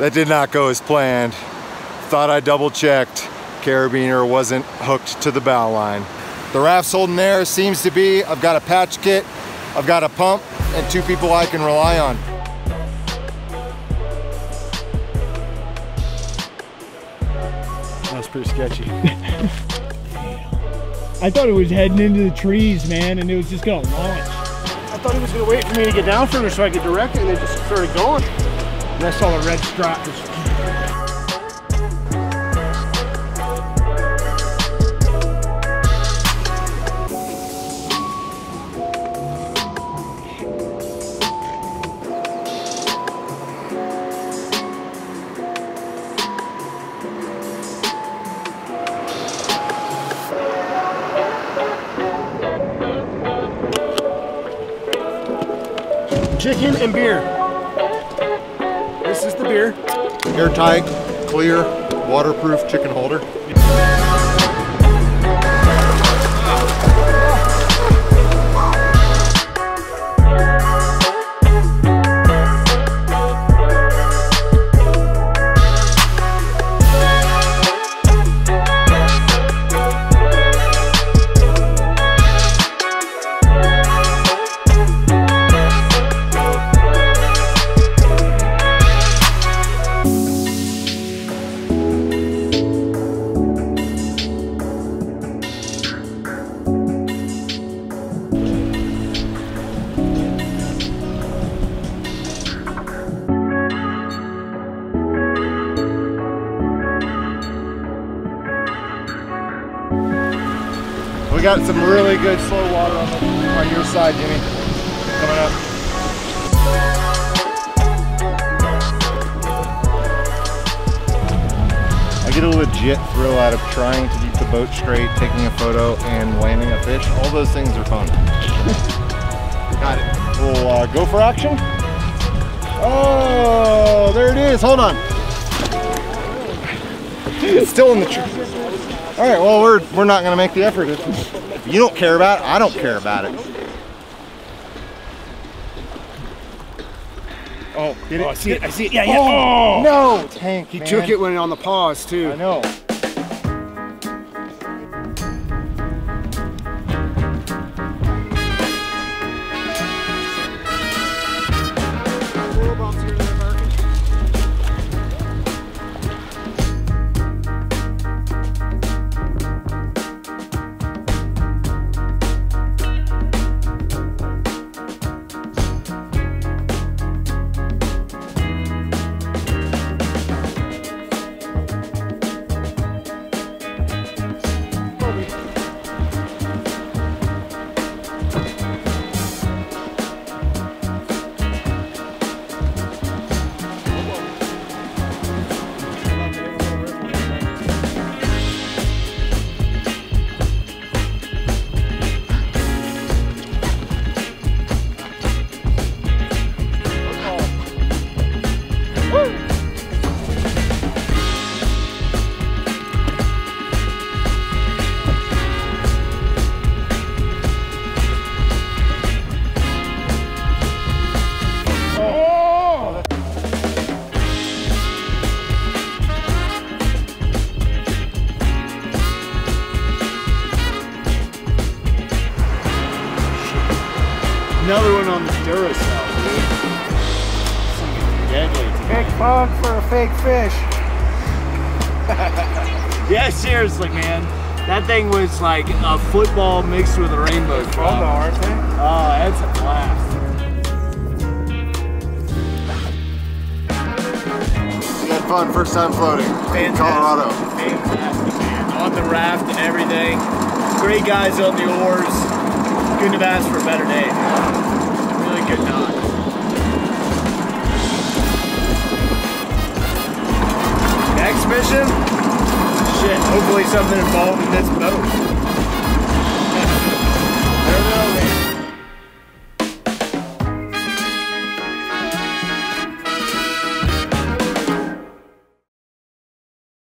That did not go as planned. Thought I double checked. Carabiner wasn't hooked to the bow line. The raft's holding there, seems to be. I've got a patch kit, I've got a pump, and two people I can rely on. That's pretty sketchy. I thought it was heading into the trees, man, and it was just gonna launch. I thought he was gonna wait for me to get down further so I could direct it and it just started going. I saw the red strap just chicken and beer. Beer. Airtight, clear, waterproof chicken holder. We got some really good slow water on, the, on your side, Jimmy. Coming up. I get a legit thrill out of trying to keep the boat straight, taking a photo, and landing a fish. All those things are fun. got it. We'll uh, go for action. Oh, there it is. Hold on. It's still in the tree. All right, well, we're, we're not going to make the effort. If, if you don't care about it, I don't care about it. Oh, did it? Oh, I see it. I see it. Yeah, yeah. Oh, oh! no, tank. He man. took it when it on the pause too. I know. Another one on the Duracell, dude. Deadly. Big bug for a fake fish. Yeah, seriously, man. That thing was like a football mixed with a rainbow Fun though, trout. aren't they? Oh, that's a blast. You had fun first time floating in Fantastic. Colorado. Fantastic, man. On the raft and everything. Great guys on the oars. Couldn't have asked for a better day. Really good knot. Next mission? Shit, hopefully something involved in this boat.